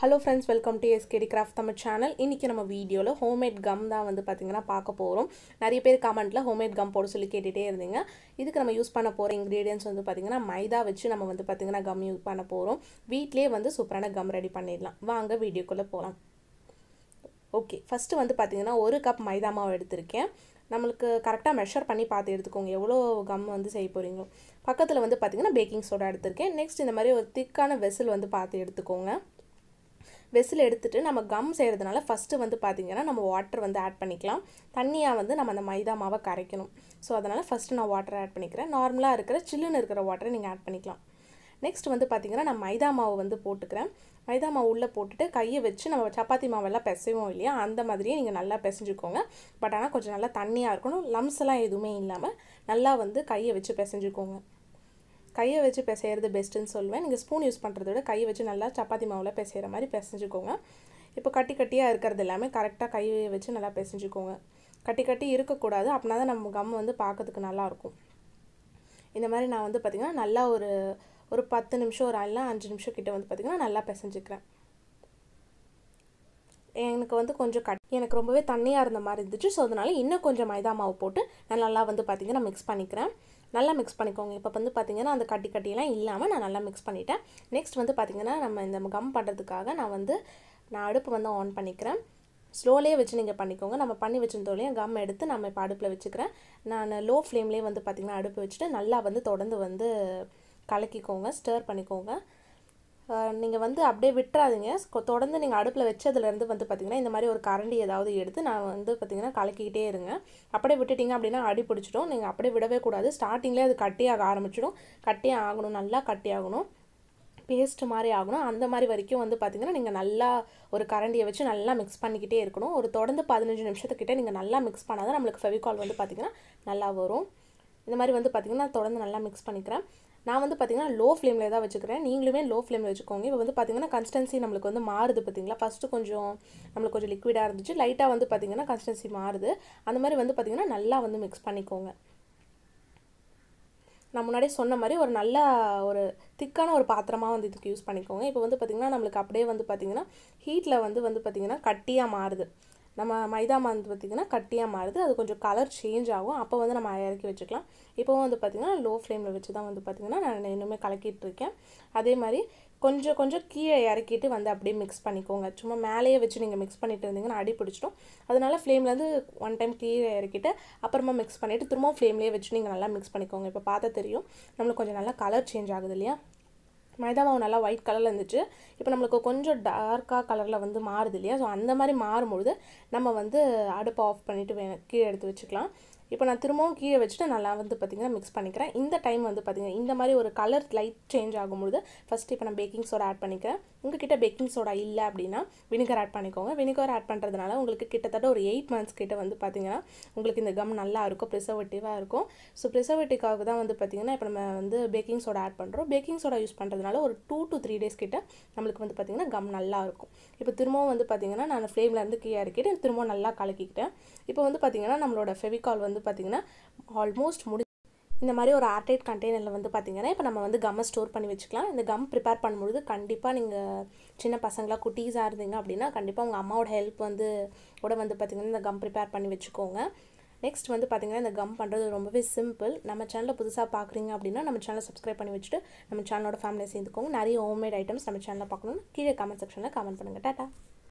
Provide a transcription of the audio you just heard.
Hello friends welcome to SKT craft Tamil channel இன்றைக்கி நம்ம வீடியோவில் ஹோம்மேட் கம் தான் வந்து பார்த்திங்கன்னா பார்க்க போகிறோம் நிறைய பேர் கமெண்ட்டில் ஹோம்மேட் கம் போட சொல்லி கேட்டுகிட்டே இருந்தீங்க. இதுக்கு நம்ம யூஸ் பண்ண போகிற இன்க்ரீடியன்ஸ் வந்து பார்த்திங்கன்னா மைதா வச்சு நம்ம வந்து பார்த்திங்கன்னா கம் யூஸ் பண்ண போகிறோம் வீட்டிலே வந்து சூப்பரான கம் ரெடி பண்ணிடலாம். வாங்க வீடியோக்குள்ளே போகலாம் ஓகே ஃபஸ்ட்டு வந்து பார்த்திங்கன்னா ஒரு கப் மைதா மாவு எடுத்திருக்கேன். நம்மளுக்கு கரெக்டாக மெஷர் பண்ணி பார்த்து எடுத்துக்கோங்க. எவ்வளோ கம் வந்து செய்ய போகிறீங்களோ பக்கத்தில் வந்து பார்த்திங்கன்னா பேக்கிங் சோடா எடுத்திருக்கேன். நெக்ஸ்ட் இந்த மாதிரி ஒரு திக்கான வெசில் வந்து பார்த்து எடுத்துக்கோங்க. வெசில் எடுத்துகிட்டு நம்ம கம் செய்கிறதுனால ஃபஸ்ட்டு வந்து பார்த்திங்கன்னா நம்ம வாட்டர் வந்து ஆட் பண்ணிக்கலாம். தண்ணியாக வந்து நம்ம அந்த மைதா மாவை கரைக்கணும். ஸோ அதனால் ஃபஸ்ட்டு நான் வாட்டர் ஆட் பண்ணிக்கிறேன். நார்மலாக இருக்கிற சில்லுன்னு இருக்கிற வாட்டரை நீங்கள் ஆட் பண்ணிக்கலாம். நெக்ஸ்ட் வந்து பார்த்திங்கன்னா நான் மைதா மாவு வந்து போட்டுக்கிறேன். மைதா மாவு உள்ளே போட்டுட்டு கையை வச்சு நம்ம சப்பாத்தி மாவெல்லாம் பிசைவோம் இல்லையா? அந்த மாதிரியே நீங்கள் நல்லா பிசைஞ்சுக்கோங்க. பட் ஆனால் கொஞ்சம் நல்லா தண்ணியாக இருக்கணும். லம்ஸ் எல்லாம் எதுவுமே இல்லாமல் நல்லா வந்து கையை வச்சு பிசைஞ்சுக்கோங்க. கையை வச்சு பிசையிறது பெஸ்ட்டுன்னு சொல்லுவேன். நீங்கள் ஸ்பூன் யூஸ் பண்ணுறத விட கையை வச்சு நல்லா சப்பாத்தி மாவில் பிசைகிற மாதிரி பிசைஞ்சுக்கோங்க. இப்போ கட்டி கட்டியாக இருக்கிறது எல்லாமே கரெக்டாக கையை வச்சு நல்லா பிசைஞ்சுக்கோங்க. கட்டி கட்டி இருக்கக்கூடாது. அப்படின்னா தான் நம்ம கம் வந்து பார்க்கறதுக்கு நல்லாயிருக்கும் இந்த மாதிரி நான் வந்து பார்த்திங்கன்னா நல்லா ஒரு ஒரு பத்து நிமிஷம் ஒரு அல்ல அஞ்சு நிமிஷம் கிட்டே வந்து பார்த்திங்கன்னா நல்லா பிசைஞ்சுக்கிறேன். எனக்கு வந்து கொஞ்சம் கட் எனக்கு ரொம்பவே தண்ணியாக இருந்த மாதிரி இருந்துச்சு. ஸோ அதனால் இன்னும் கொஞ்சம் மைதா மாவு போட்டு நான் நல்லா வந்து பார்த்திங்கன்னா மிக்ஸ் பண்ணிக்கிறேன். நல்லா மிக்ஸ் பண்ணிக்கோங்க. இப்போ வந்து பார்த்திங்கன்னா அந்த கட்டி கட்டியெல்லாம் இல்லாமல் நான் நல்லா மிக்ஸ் பண்ணிட்டேன். நெக்ஸ்ட் வந்து பார்த்திங்கன்னா நம்ம இந்த கம் பண்ணுறதுக்காக நான் வந்து நான் அடுப்பு வந்து ஆன் பண்ணிக்கிறேன். ஸ்லோலேயே வச்சு நீங்கள் பண்ணிக்கோங்க. நம்ம பண்ணி வச்சிருந்தோலையும் கம் எடுத்து நம்ம இப்போ அடுப்பில் வச்சுக்கிறேன். நான் லோ ஃப்ளேம்லேயே வந்து பார்த்திங்கன்னா அடுப்பு வச்சுட்டு நல்லா வந்து தொடர்ந்து வந்து கலக்கிக்கோங்க ஸ்டர் பண்ணிக்கோங்க. நீங்கள் வந்து அப்படியே விட்டுறாதீங்க. தொடர்ந்து நீங்கள் அடுப்பில் வச்சதுலேருந்து வந்து பார்த்திங்கன்னா இந்த மாதிரி ஒரு கரண்டி ஏதாவது எடுத்து நான் வந்து பார்த்திங்கன்னா கலக்கிக்கிட்டே இருங்க. அப்படியே விட்டுட்டிங்க அப்படின்னா அடி பிடிச்சிடும். நீங்கள் அப்படியே விடவே கூடாது. ஸ்டார்டிங்லேயே அது கட்டியாக ஆரம்பிச்சிடும். கட்டியாக ஆகணும். நல்லா கட்டி ஆகணும். பேஸ்ட் மாதிரி ஆகணும். அந்த மாதிரி வரைக்கும் வந்து பார்த்திங்கன்னா நீங்கள் நல்லா ஒரு கரண்டியை வச்சு நல்லா மிக்ஸ் பண்ணிக்கிட்டே இருக்கணும். ஒரு தொடர்ந்து பதினஞ்சு நிமிஷத்துக்கிட்டே நீங்கள் நல்லா மிக்ஸ் பண்ணால் தான் நம்மளுக்கு ஃபெவிகால் வந்து பார்த்திங்கன்னா நல்லா வரும். இந்த மாதிரி வந்து பார்த்திங்கன்னா தொடர்ந்து நல்லா மிக்ஸ் பண்ணிக்கிறேன். நான் வந்து பார்த்திங்கன்னா லோ ஃப்ளேமில் தான் வச்சுக்கிறேன். நீங்களுமே லோ ஃப்ளேமில் வச்சுக்கோங்க. இப்போ வந்து பார்த்திங்கன்னா கன்சிஸ்டன்சி நம்மளுக்கு வந்து மாறுது பார்த்திங்களா ஃபஸ்ட்டு கொஞ்சம் நம்மளுக்கு கொஞ்சம் லிக்விடாக இருந்துச்சு. லைட்டாக வந்து பார்த்திங்கன்னா கன்சிஸ்டன்சி மாறுது. அந்த மாதிரி வந்து பார்த்திங்கன்னா நல்லா வந்து மிக்ஸ் பண்ணிக்கோங்க. நான் முன்னாடியே சொன்ன மாதிரி ஒரு நல்ல ஒரு திக்கான ஒரு பாத்திரமாக வந்து இதுக்கு யூஸ் பண்ணிக்கோங்க. இப்போ வந்து பார்த்திங்கன்னா நம்மளுக்கு அப்படியே வந்து பார்த்திங்கன்னா ஹீட்டில் வந்து வந்து பார்த்திங்கன்னா கட்டியாக மாறுது. நம்ம மைதா மாந்து பார்த்திங்கன்னா கட்டியாக மாறுது. அது கொஞ்சம் கலர் சேஞ்ச் ஆகும். அப்போ வந்து நம்ம இறக்கி வச்சுக்கலாம். இப்போவும் வந்து பார்த்திங்கன்னா லோ ஃப்ளேமில் வச்சு தான் வந்து பார்த்திங்கன்னா நான் இன்னுமே கலக்கிட்டு இருக்கேன். அதே மாதிரி கொஞ்சம் கொஞ்சம் கீழே இறக்கிட்டு வந்து அப்படியே மிக்ஸ் பண்ணிக்கோங்க. சும்மா மேலேயே வச்சு நீங்கள் மிக்ஸ் பண்ணிட்டு இருந்தீங்கன்னா அடி பிடிச்சிடும். அதனால ஃப்ளேம்லேருந்து ஒன் டைம் கீழே இறக்கிட்டு அப்புறமா மிக்ஸ் பண்ணிவிட்டு திரும்பவும் ஃப்ளேம்லேயே வச்சு நீங்கள் நல்லா மிக்ஸ் பண்ணிக்கோங்க. இப்போ பார்த்தா தெரியும். நம்மளுக்கு கொஞ்சம் நல்லா கலர் சேஞ்ச் ஆகுது இல்லையா? மைதா மாவு நல்லா ஒயிட் கலரில் இருந்துச்சு. இப்போ நம்மளுக்கு கொஞ்சம் டார்க்காக கலரில் வந்து மாறுது இல்லையா? ஸோ அந்த மாதிரி மாறும்பொழுது நம்ம வந்து அடுப்பை ஆஃப் பண்ணிவிட்டு கீழே எடுத்து வச்சுக்கலாம். இப்போ நான் திரும்பவும் கீழே வச்சுட்டு நல்லா வந்து பார்த்திங்கன்னா மிக்ஸ் பண்ணிக்கிறேன். இந்த டைம் வந்து பார்த்திங்கன்னா இந்த மாதிரி ஒரு கலர் லைட் சேஞ்ச் ஆகும்பொழுது ஃபஸ்ட்டு இப்போ நான் பேக்கிங் சோடா ஆட் பண்ணிக்கிறேன். உங்ககிட்ட பேக்கிங் சோடா இல்லை அப்படின்னா வினிகர் ஆட் பண்ணிக்கோங்க. வினிகர் ஆட் பண்ணுறதுனால உங்களுக்கு கிட்டத்தட்ட ஒரு எயிட் மந்த்ஸ் கிட்ட வந்து பார்த்திங்கன்னா உங்களுக்கு இந்த கம் நல்லா இருக்கும் ப்ரிசர்வேட்டிவாக இருக்கும். ஸோ ப்ரிசர்வேட்டிவ்காக தான் வந்து பார்த்திங்கன்னா இப்போ நம்ம வந்து பேக்கிங் சோடா ஆட் பண்ணுறோம் பேக்கிங் சோடா யூஸ் பண்ணுறதுனால ஒரு டூ டு த்ரீ டேஸ் கிட்ட நம்மளுக்கு வந்து பார்த்திங்கன்னா கம் நல்லா இருக்கும். இப்போ திரும்பவும் வந்து பார்த்திங்கன்னா நான் ஃப்ளேம்லேருந்து கீழே இறக்கிட்டு திரும்பவும் நல்லா கலக்கிக்கிட்டேன். இப்போ வந்து பார்த்திங்கன்னா நம்மளோட ஃபெவிகால் வந்து பார்த்திங்கன்னா ஆல்மோஸ்ட் முடி இந்த மாதிரி ஒரு ஆர்டைட் கண்டெய்னரில் வந்து பார்த்திங்கன்னா இப்போ நம்ம வந்து கம்மை ஸ்டோர் பண்ணி வச்சுக்கலாம். இந்த கம் ப்ரிப்பேர் பண்ணும்பொழுது கண்டிப்பாக நீங்கள் சின்ன பசங்களாக குட்டீஸாக இருந்தீங்க அப்படின்னா கண்டிப்பாக உங்கள் அம்மாவோட ஹெல்ப் வந்து கூட வந்து பார்த்திங்கன்னா இந்த கம் ப்ரிப்பேர் பண்ணி வச்சுக்கோங்க. நெக்ஸ்ட் வந்து பார்த்திங்கன்னா இந்த கம் பண்ணுறது ரொம்பவே சிம்பிள் நம்ம சேனலில் புதுசாக பார்க்குறீங்க அப்படின்னா நம்ம சேனலை சப்ஸ்கிரைப் பண்ணி வச்சுட்டு நம்ம சேனலோட ஃபேமிலியை சேர்ந்துக்கோங்க. நிறைய ஹோம்மேட் ஐட்டம்ஸ் நம்ம சேனலில் பார்க்கணும்னு கீழே கமெண்ட் செக்ஷனில் கமெண்ட் பண்ணுங்கள் டாட்டா!